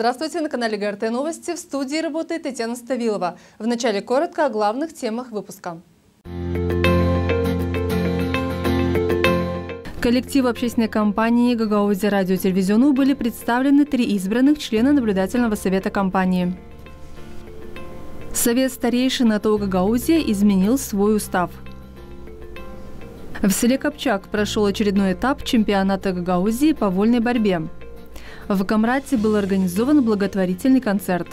Здравствуйте, на канале ГРТ Новости. В студии работает Татьяна Ставилова. В начале коротко о главных темах выпуска. Коллективу общественной компании «Гагаузия радио телевизиону» были представлены три избранных члена наблюдательного совета компании. Совет старейшин АТО «Гагаузия» изменил свой устав. В селе Копчак прошел очередной этап чемпионата Гагаузии по вольной борьбе. В Камрате был организован благотворительный концерт.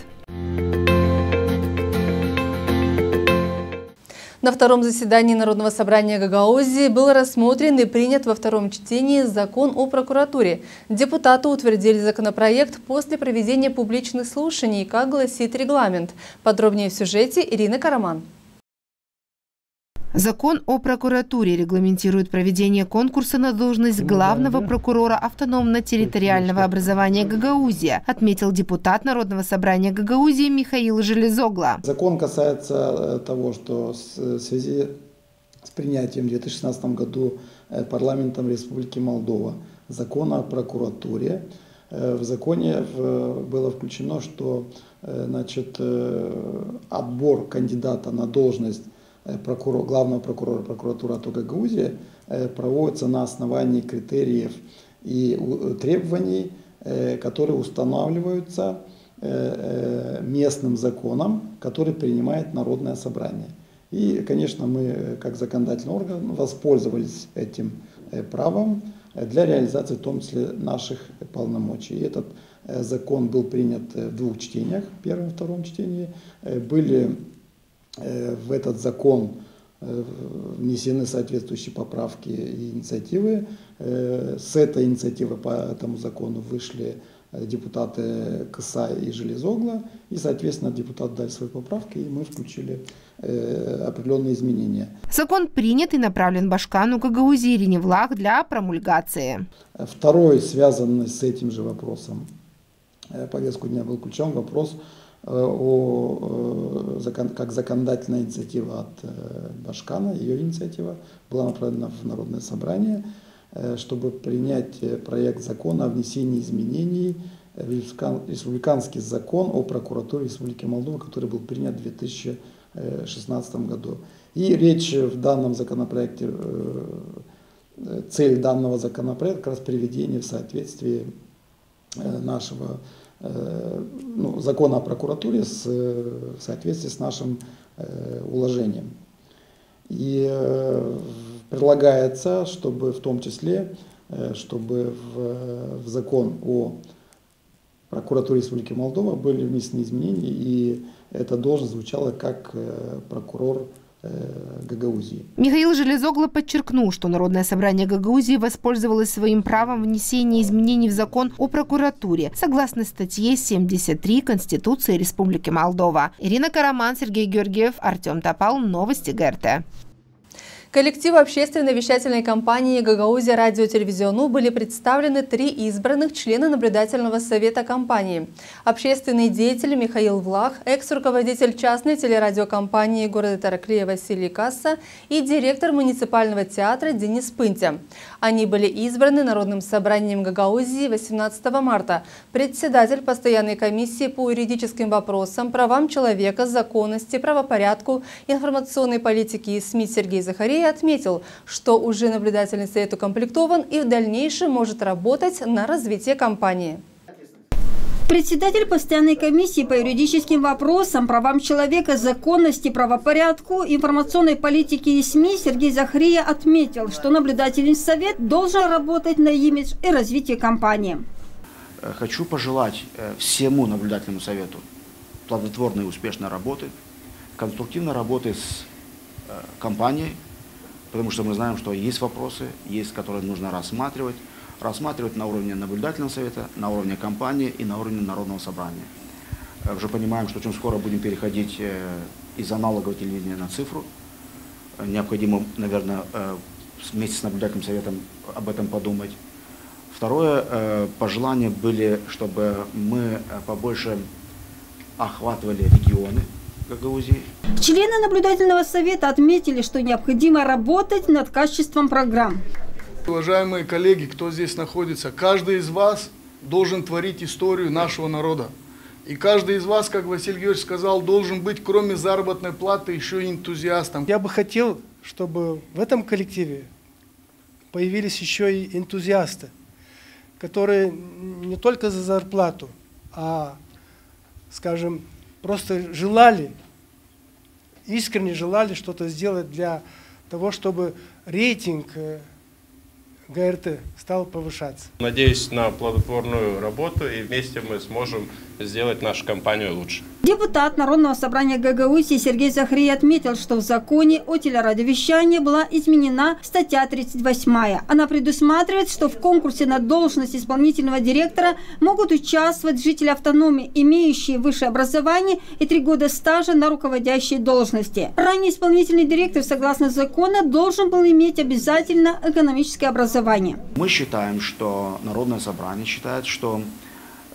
На втором заседании Народного собрания Гагаузии был рассмотрен и принят во втором чтении закон о прокуратуре. Депутаты утвердили законопроект после проведения публичных слушаний, как гласит регламент. Подробнее в сюжете Ирина Караман. Закон о прокуратуре регламентирует проведение конкурса на должность главного прокурора автономно-территориального образования Гагаузия, отметил депутат Народного собрания Гагаузии Михаил Железогла. Закон касается э, того, что в связи с принятием в 2016 году э, парламентом Республики Молдова закона о прокуратуре, э, в законе было включено, что значит, отбор кандидата на должность Э, прокурор, главного прокурора прокуратуры АТО Гагаузии э, проводится на основании критериев и требований, э, которые устанавливаются местным законом, который принимает Народное собрание. И, конечно, мы, как законодательный орган, воспользовались этим правом для реализации, в том числе, наших полномочий. И этот закон был принят в двух чтениях, первом и втором чтении. Были Э, в этот закон э, внесены соответствующие поправки и инициативы. Э, с этой инициативы по этому закону вышли депутаты КСА и Железогла, и, соответственно, депутаты дали свои поправки, и мы включили определенные изменения. Закон принят и направлен Башкану Гагаузии Ирине Влах для промульгации. Второй, связанный с этим же вопросом, повестку дня был включен вопрос Э, о, э, как законодательная инициатива от э, Башкана, ее инициатива была направлена в Народное собрание, чтобы принять проект закона о внесении изменений в республиканский закон о прокуратуре Республики Молдова, который был принят в 2016 году. И речь в данном законопроекте, цель данного законопроекта как раз приведение в соответствие нашего Э, ну, закона о прокуратуре с, в соответствии с нашим э, уложением. И э, предлагается, чтобы в том числе, чтобы в, в закон о прокуратуре Республики Молдова были внесены изменения, и эта должность звучала как прокурор Э, Гагаузии. Михаил Железогло подчеркнул, что Народное собрание Гагаузии воспользовалось своим правом внесения изменений в закон о прокуратуре согласно статье 73 Конституции Республики Молдова. Ирина Караман, Сергей Георгиев, Артем Топал. Новости ГРТ. Коллективу общественной вещательной компании «Гагаузия радио-телевизиону» были представлены три избранных члена наблюдательного совета компании. Общественный деятель Михаил Влах, экс-руководитель частной телерадиокомпании города Тараклея Василий Касса и директор муниципального театра Денис Пынтя. Они были избраны Народным собранием Гагаузии 18 марта. Председатель постоянной комиссии по юридическим вопросам, правам человека, законности, правопорядку, информационной политики и СМИ Сергей Захария отметил, что уже наблюдательный совет укомплектован и в дальнейшем может работать на развитие компании. Председатель постоянной комиссии по юридическим вопросам, правам человека, законности, правопорядку, информационной политике и СМИ Сергей Захрия отметил, что наблюдательный совет должен работать на имидж и развитие компании. Э, хочу пожелать э, всему наблюдательному совету плодотворной и успешной работы, конструктивной работы с э, компанией, потому что мы знаем, что есть вопросы, есть, которые нужно рассматривать, рассматривать на уровне наблюдательного совета, на уровне компании и на уровне народного собрания. Э, уже понимаем, что очень скоро будем переходить э, из аналогового телевидения на цифру. Э, необходимо, наверное, вместе с наблюдательным советом об этом подумать. Второе, пожелания были, чтобы мы побольше охватывали регионы, Гагаузии. Члены наблюдательного совета отметили, что необходимо работать над качеством программ. Уважаемые коллеги, кто здесь находится, каждый из вас должен творить историю нашего народа. И каждый из вас, как Василий Георгиевич сказал, должен быть, кроме заработной платы, еще и энтузиастом. Я бы хотел, чтобы в этом коллективе появились еще и энтузиасты, которые не только за зарплату, а, скажем, просто желали, искренне желали что-то сделать для того, чтобы рейтинг э, ГРТ стал повышаться. Надеюсь на плодотворную работу и вместе мы сможем сделать нашу компанию лучше. Депутат Народного собрания Гагаузии Сергей Захрий отметил, что в законе о телерадиовещании была изменена статья 38. Она предусматривает, что в конкурсе на должность исполнительного директора могут участвовать жители автономии, имеющие высшее образование и три года стажа на руководящей должности. Ранее исполнительный директор, согласно закону, должен был иметь обязательно экономическое образование. Мы считаем, что Народное собрание считает, что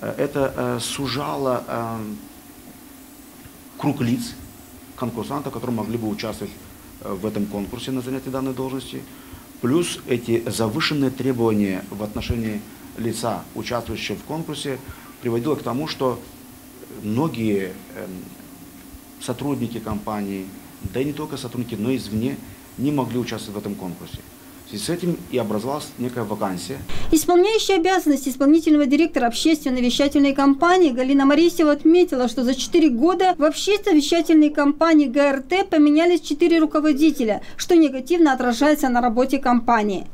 это э, сужало э, круг лиц, конкурсантов, которые могли бы участвовать э, в этом конкурсе на занятие данной должности, плюс эти завышенные требования в отношении лица, участвующего в конкурсе, приводило к тому, что многие эм, сотрудники компании, да и не только сотрудники, но и извне, не могли участвовать в этом конкурсе связи с этим и образовалась некая вакансия. Исполняющая обязанности исполнительного директора общественной вещательной компании Галина Марисева отметила, что за 4 года в общественной вещательной компании ГРТ поменялись 4 руководителя, что негативно отражается на работе компании.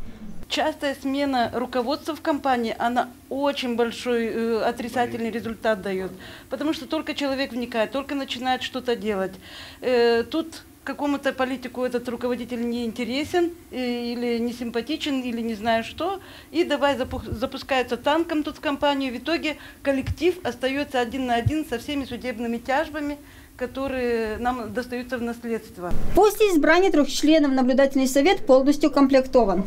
Частая смена руководства в компании, она очень большой э, отрицательный результат дает. Потому что только человек вникает, только начинает что-то делать. Э, тут какому-то политику этот руководитель не интересен или не симпатичен, или не знаю что, и давай запускается танком тут компанию. В итоге коллектив остается один на один со всеми судебными тяжбами, которые нам достаются в наследство. После избрания трех членов наблюдательный совет полностью комплектован.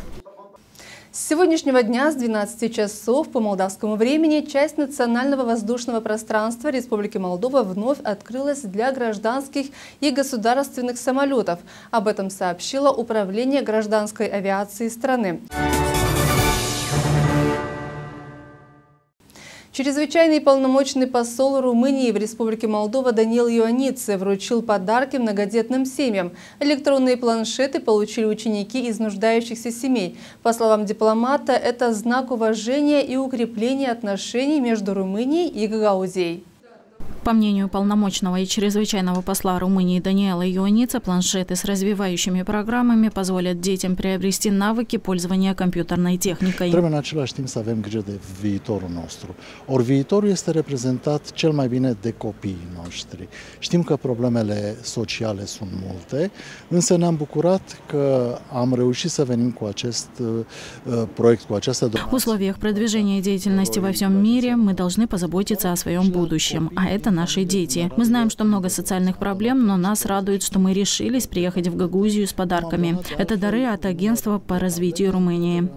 С сегодняшнего дня с 12 часов по молдавскому времени часть национального воздушного пространства Республики Молдова вновь открылась для гражданских и государственных самолетов. Об этом сообщило Управление гражданской авиации страны. Чрезвычайный полномочный посол Румынии в Республике Молдова Даниил Юанице вручил подарки многодетным семьям. Электронные планшеты получили ученики из нуждающихся семей. По словам дипломата, это знак уважения и укрепления отношений между Румынией и Гагаузией. По мнению полномочного и чрезвычайного посла Румынии Даниэла Ионица, планшеты с развивающими программами позволят детям приобрести навыки пользования компьютерной техникой. Trebuie în același timp să avem grijă de viitorul nostru. Ori viitorul este reprezentat cel mai bine de copiii noștri. Știm că problemele sociale sunt multe, însă ne-am bucurat că am reușit să venim cu acest uh, proiect, cu această В условиях продвижения деятельности во всем мире мы должны позаботиться о своем будущем, а это наши дети. Мы знаем, что много социальных проблем, но нас радует, что мы решились приехать в Гагузию с подарками. Это дары от Агентства по развитию Румынии.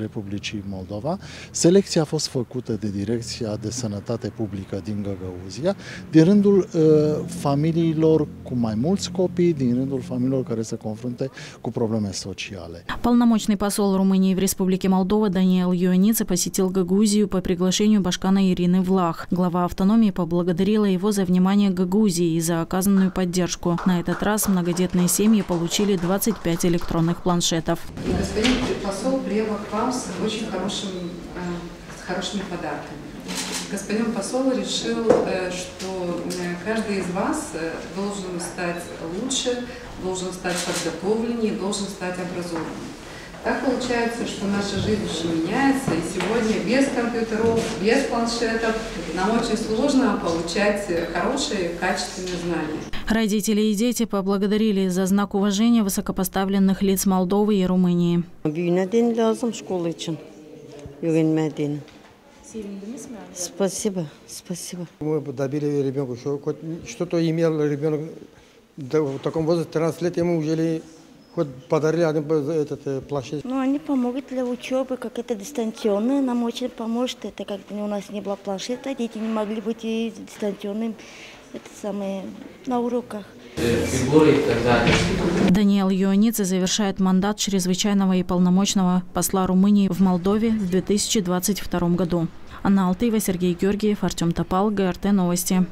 Republicii Moldova. Selecția a fost făcută de Direcția de Sănătate Publică din Găgăuzia, din rândul uh, familiilor cu mai mulți copii, din rândul familiilor care se confrunte cu probleme sociale. Полномочный посол Румынии в Республике Молдова Даниэл Юанице посетил Гагузию по приглашению Башкана Ирины Влах. Глава автономии поблагодарила его за внимание Гагузии и за оказанную поддержку. На этот раз многодетные семьи получили 25 электронных планшетов. Господин посол приехал к вам с очень хорошим, э, с хорошими подарками. Господин посол решил, э, что э, каждый из вас должен стать лучше, должен стать подготовленнее, должен стать образованным. Так получается, что наша жизнь очень меняется, и сегодня без компьютеров, без планшетов нам очень сложно получать хорошие, качественные знания. Родители и дети поблагодарили за знак уважения высокопоставленных лиц Молдовы и Румынии. Спасибо, спасибо. Мы добили ребенку, что-то имел ребенок в таком возрасте, 13 лет ему уже хоть подарили один этот э, плащ. Ну, они помогут для учебы, как это дистанционно, нам очень поможет. Это как у нас не было планшета, дети не могли быть и дистанционным, это самое, на уроках. Даниэл Юанице завершает мандат чрезвычайного и полномочного посла Румынии в Молдове в 2022 году. Анна Алтыева, Сергей Георгиев, Артем Топал, ГРТ Новости.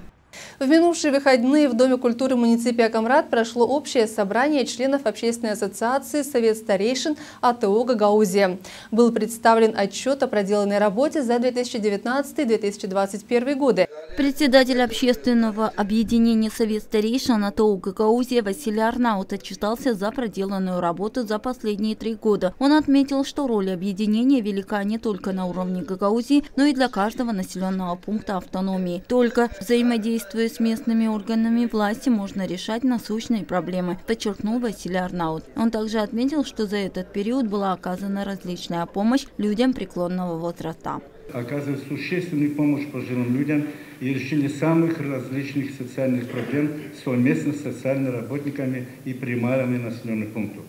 В минувшие выходные в Доме культуры муниципия Камрад прошло общее собрание членов Общественной ассоциации «Совет старейшин» АТО «Гагаузия». Был представлен отчет о проделанной работе за 2019-2021 годы. Председатель общественного объединения «Совет старейшин» АТО «Гагаузия» Василий Арнаут отчитался за проделанную работу за последние три года. Он отметил, что роль объединения велика не только на уровне Гагаузии, но и для каждого населенного пункта автономии. Только взаимодействие Взаимодействуя с местными органами власти, можно решать насущные проблемы, подчеркнул Василий Арнаут. Он также отметил, что за этот период была оказана различная помощь людям преклонного возраста. Оказывает существенную помощь пожилым людям и решение самых различных социальных проблем совместно с социальными работниками и примарами населенных пунктов.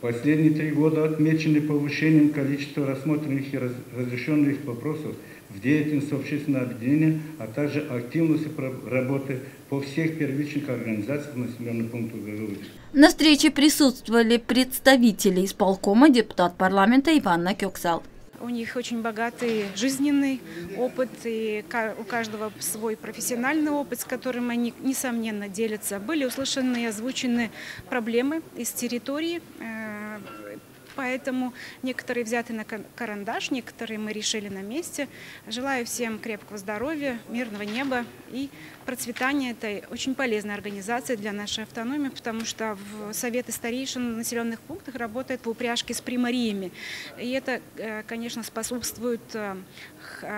Последние три года отмечены повышением количества рассмотренных и разрешенных вопросов в деятельности общественного объединения, а также активности работы по всех первичных организациях населенных пунктов Гагаузии. На встрече присутствовали представители исполкома, депутат парламента Иванна Кёксал. У них очень богатый жизненный опыт, и у каждого свой профессиональный опыт, с которым они, несомненно, делятся. Были услышаны и озвучены проблемы из территории, э, Поэтому некоторые взяты на карандаш, некоторые мы решили на месте. Желаю всем крепкого здоровья, мирного неба и процветания этой очень полезной организации для нашей автономии, потому что в Советы старейшин в населенных пунктах работает в упряжке с примариями. И это, э, конечно, способствует э,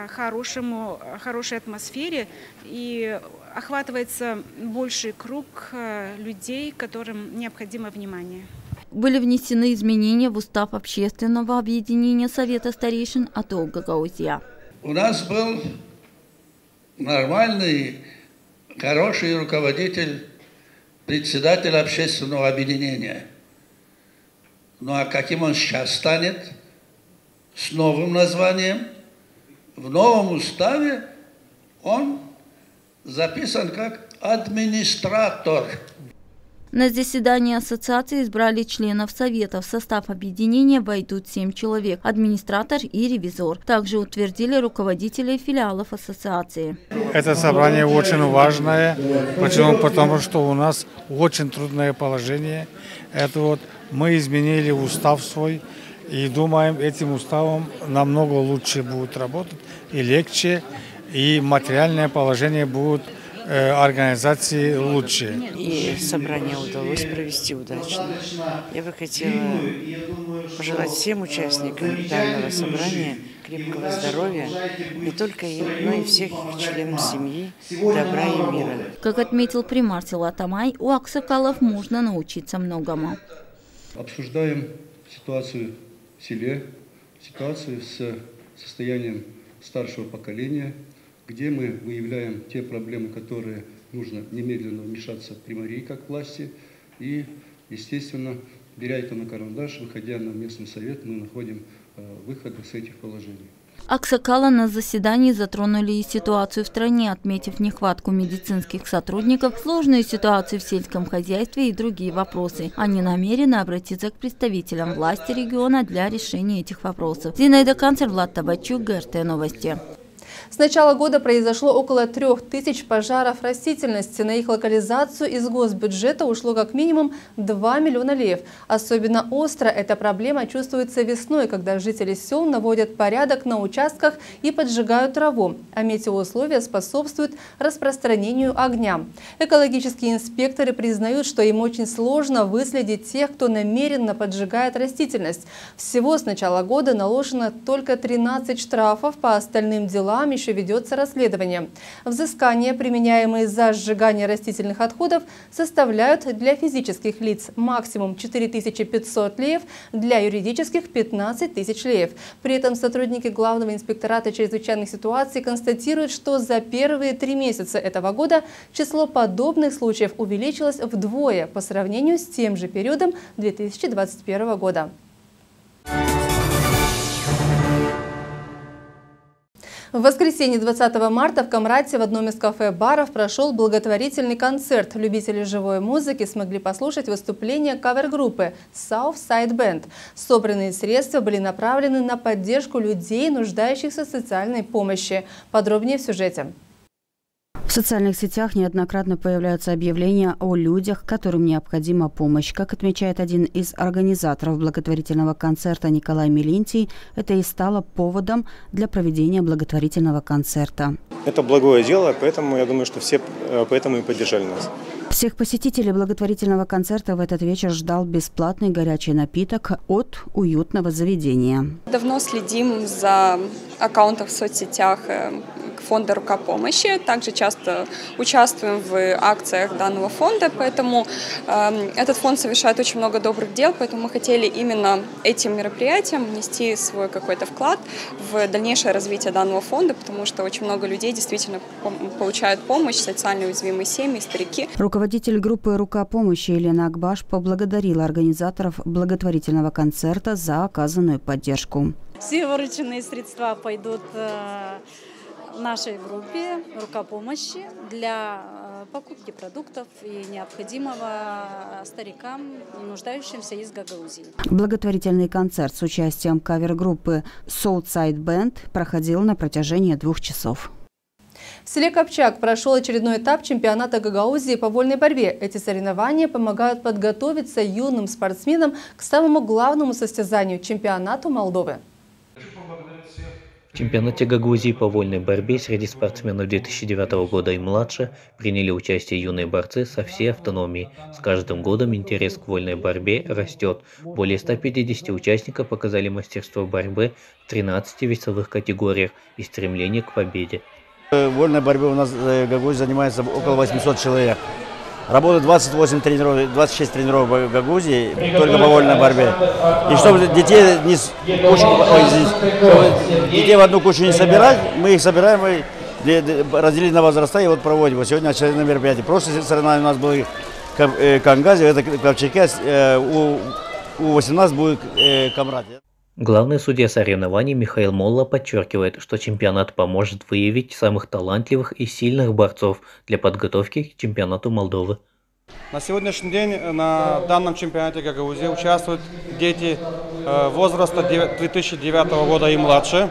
хорошему, хорошей атмосфере и охватывается больший круг э, людей, которым необходимо внимание были внесены изменения в устав общественного объединения Совета старейшин АТО Гагаузия. У нас был нормальный, хороший руководитель, председатель общественного объединения. Ну а каким он сейчас станет? С новым названием? В новом уставе он записан как администратор. На заседании ассоциации избрали членов совета. В состав объединения войдут семь человек – администратор и ревизор. Также утвердили руководителей филиалов ассоциации. Это собрание очень важное. Почему? Потому что у нас очень трудное положение. Это вот мы изменили устав свой и думаем, этим уставом намного лучше будет работать и легче, и материальное положение будет организации лучше. И собрание удалось провести удачно. Я бы хотела пожелать всем участникам данного собрания крепкого здоровья, не только им, но и всех членов семьи, добра и мира. Как отметил примар села Тамай, у аксакалов можно научиться многому. Обсуждаем ситуацию в селе, ситуацию с состоянием старшего поколения – где мы выявляем те проблемы, которые нужно немедленно вмешаться в примарии как власти. И, естественно, беря это на карандаш, выходя на местный совет, мы находим э, выходы с этих положений. Аксакала на заседании затронули и ситуацию в стране, отметив нехватку медицинских сотрудников, сложную ситуацию в сельском хозяйстве и другие вопросы. Они намерены обратиться к представителям власти региона для решения этих вопросов. Зинаида Канцер, Влад Табачук, ГРТ Новости. С начала года произошло около трех тысяч пожаров растительности. На их локализацию из госбюджета ушло как минимум 2 миллиона лев. Особенно остро эта проблема чувствуется весной, когда жители сел наводят порядок на участках и поджигают траву, а метеоусловия способствуют распространению огня. Экологические инспекторы признают, что им очень сложно выследить тех, кто намеренно поджигает растительность. Всего с начала года наложено только 13 штрафов по остальным делам еще ведется расследование. Взыскания, применяемые за сжигание растительных отходов, составляют для физических лиц максимум 4500 леев, для юридических 15 тысяч леев. При этом сотрудники Главного инспектората чрезвычайных ситуаций констатируют, что за первые три месяца этого года число подобных случаев увеличилось вдвое по сравнению с тем же периодом 2021 года. В воскресенье 20 марта в Камрате в одном из кафе-баров прошел благотворительный концерт. Любители живой музыки смогли послушать выступление кавер-группы Southside Band. Собранные средства были направлены на поддержку людей, нуждающихся в социальной помощи. Подробнее в сюжете. В социальных сетях неоднократно появляются объявления о людях, которым необходима помощь. Как отмечает один из организаторов благотворительного концерта Николай Милентий, это и стало поводом для проведения благотворительного концерта. Это благое дело, поэтому я думаю, что все э, поэтому и поддержали нас. Всех посетителей благотворительного концерта в этот вечер ждал бесплатный горячий напиток от уютного заведения. Давно следим за аккаунтом в соцсетях э, фонда «Рука помощи». Также часто участвуем в акциях данного фонда, поэтому э, этот фонд совершает очень много добрых дел, поэтому мы хотели именно этим мероприятием внести свой какой-то вклад в дальнейшее развитие данного фонда, потому что очень много людей действительно получают помощь, социально уязвимые семьи, старики. Руководитель группы «Рука помощи» Елена Акбаш поблагодарила организаторов благотворительного концерта за оказанную поддержку. Все вырученные средства пойдут э, нашей группе «Рука помощи» для э, покупки продуктов и необходимого старикам, нуждающимся из Гагаузии. Благотворительный концерт с участием кавер-группы Southside Band проходил на протяжении двух часов. В селе Копчак прошел очередной этап чемпионата Гагаузии по вольной борьбе. Эти соревнования помогают подготовиться юным спортсменам к самому главному состязанию – чемпионату Молдовы. Чемпионате Гагаузии по вольной борьбе среди спортсменов 2009 года и младше приняли участие юные борцы со всей автономии. С каждым годом интерес к вольной борьбе растет. Более 150 участников показали мастерство борьбы в 13 весовых категориях и стремление к победе. В вольной борьбе у нас в Гагаузии занимается около 800 человек. Работает 28 тренеров, 26 тренеров в Гагаузии, только по вольной борьбе. И чтобы детей не кучу, ой, чтобы детей в одну кучу не собирать, мы их собираем и разделили на возраста и вот проводим. Вот сегодня очередное мероприятие. Прошлые соревнования у нас были в э, Кангазе, это Ковчаке, э, у, у 18 будет э, Камрад. Главный судья соревнований Михаил Молла подчеркивает, что чемпионат поможет выявить самых талантливых и сильных борцов для подготовки к чемпионату Молдовы. На сегодняшний день на данном чемпионате Гагаузии участвуют дети э, возраста 2009 года и младше.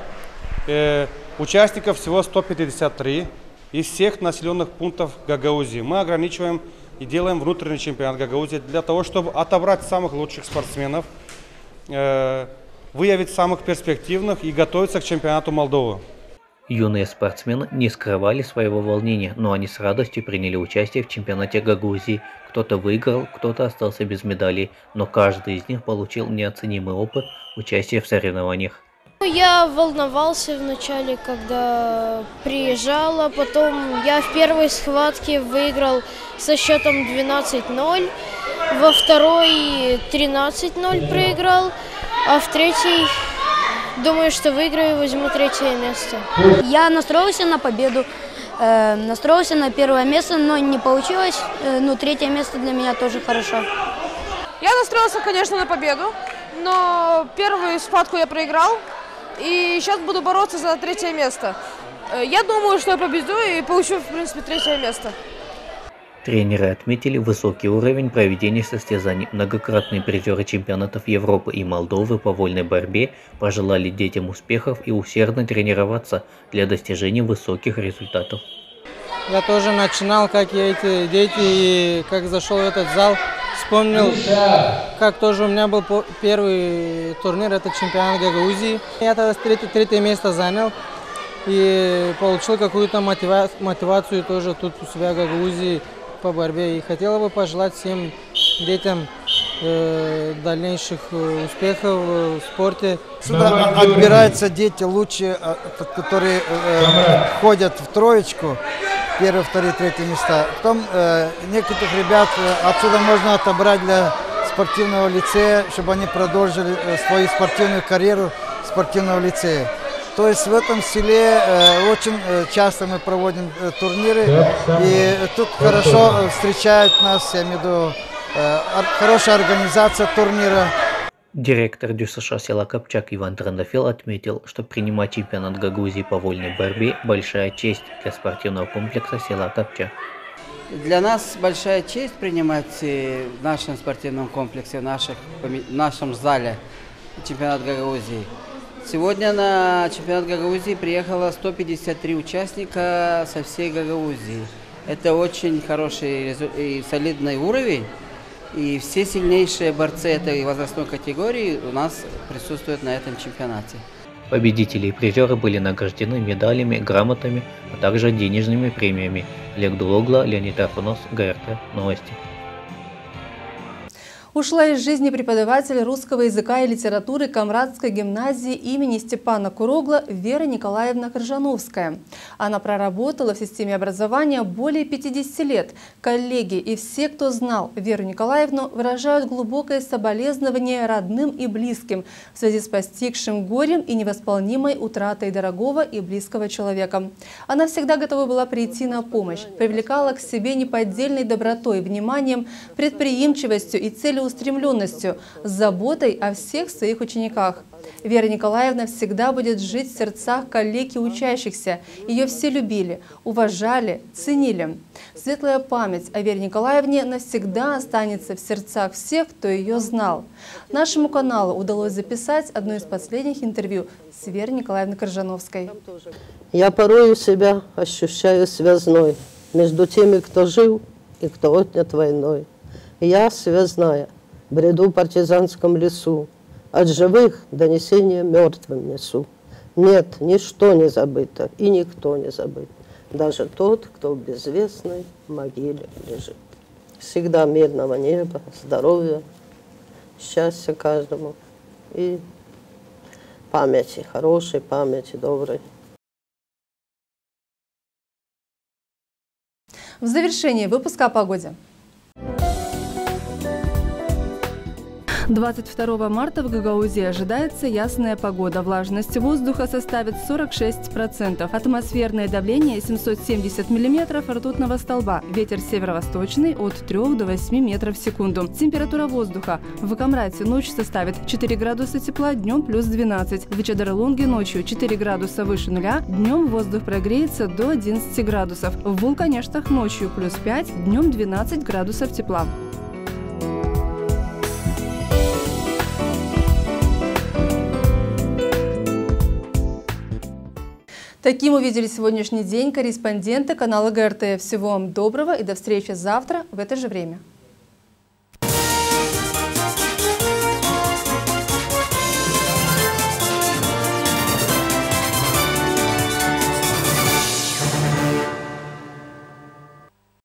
Э, участников всего 153 из всех населенных пунктов Гагаузии. Мы ограничиваем и делаем внутренний чемпионат Гагаузии для того, чтобы отобрать самых лучших спортсменов, э, выявить самых перспективных и готовиться к чемпионату Молдовы. Юные спортсмены не скрывали своего волнения, но они с радостью приняли участие в чемпионате Гагаузии. Кто-то выиграл, кто-то остался без медалей, но каждый из них получил неоценимый опыт участия в соревнованиях. Я волновался вначале, когда приезжала, потом я в первой схватке выиграл со счетом 12-0, во второй 13-0 проиграл, а в третьей думаю, что выиграю и возьму третье место. Я настроился на победу, э, настроился на первое место, но не получилось. Э, ну, третье место для меня тоже хорошо. Я настроился, конечно, на победу, но первую схватку я проиграл, и сейчас буду бороться за третье место. Э, я думаю, что я победу и получу, в принципе, третье место. Тренеры отметили высокий уровень проведения состязаний. Многократные призеры чемпионатов Европы и Молдовы по вольной борьбе пожелали детям успехов и усердно тренироваться для достижения высоких результатов. Я тоже начинал, как и эти дети, и как зашел в этот зал, вспомнил, как тоже у меня был первый турнир, это чемпионат Гагаузии. Я тогда третье, третье место занял и получил какую-то мотивацию тоже тут у себя в Гагаузии по борьбе. И хотела бы пожелать всем детям э, дальнейших э, успехов в спорте. Сюда отбираются дети лучшие, э, которые э, ходят в троечку, первые, вторые, третьи места. Потом э, некоторых ребят э, отсюда можно отобрать для спортивного лицея, чтобы они продолжили свою спортивную карьеру спортивного лицея. То есть в этом селе э, очень э, часто мы проводим э, турниры, и тут хорошо встречают нас, я имею в виду, хорошая организация турнира. Директор ДЮСШ села Копчак Иван Трандофил отметил, что принимать чемпионат Гагузии по вольной борьбе – большая честь для спортивного комплекса села Копчак. Для нас большая честь принимать в нашем спортивном комплексе, в, наших, в нашем зале чемпионат Гагаузии. Сегодня на чемпионат Гагаузии приехало 153 участника со всей Гагаузии. Это очень хороший и солидный уровень. И все сильнейшие борцы этой возрастной категории у нас присутствуют на этом чемпионате. Победители и призеры были награждены медалями, грамотами, а также денежными премиями. Олег Дулогла, Леонид Афонос, ГРТ. Новости. Ушла из жизни преподаватель русского языка и литературы Камрадской гимназии имени Степана Курогла Вера Николаевна Крыжановская. Она проработала в системе образования более 50 лет. Коллеги и все, кто знал Веру Николаевну, выражают глубокое соболезнование родным и близким в связи с постигшим горем и невосполнимой утратой дорогого и близкого человека. Она всегда готова была прийти на помощь, привлекала к себе неподдельной добротой, вниманием, предприимчивостью и целью целеустремленностью, с заботой о всех своих учениках. Вера Николаевна всегда будет жить в сердцах коллег и учащихся. Ее все любили, уважали, ценили. Светлая память о Вере Николаевне навсегда останется в сердцах всех, кто ее знал. Нашему каналу удалось записать одно из последних интервью с Верой Николаевной Коржановской. Я порою себя ощущаю связной между теми, кто жил и кто отнят войной. Я связная, бреду партизанском лесу, От живых донесения мертвым несу. Нет, ничто не забыто и никто не забыт, Даже тот, кто в безвестной могиле лежит. Всегда мирного неба, здоровья, счастья каждому и памяти, хорошей памяти, доброй. В завершении выпуска о погоде. 22 марта в Гагаузе ожидается ясная погода. Влажность воздуха составит 46%. Атмосферное давление 770 миллиметров ртутного столба. Ветер северо-восточный от 3 до 8 метров в секунду. Температура воздуха. В Камрате ночь составит 4 градуса тепла, днем плюс 12. В Чадарлунге ночью 4 градуса выше нуля, днем воздух прогреется до 11 градусов. В Вулканештах ночью плюс 5, днем 12 градусов тепла. Таким увидели сегодняшний день корреспонденты канала ГРТ. Всего вам доброго и до встречи завтра в это же время.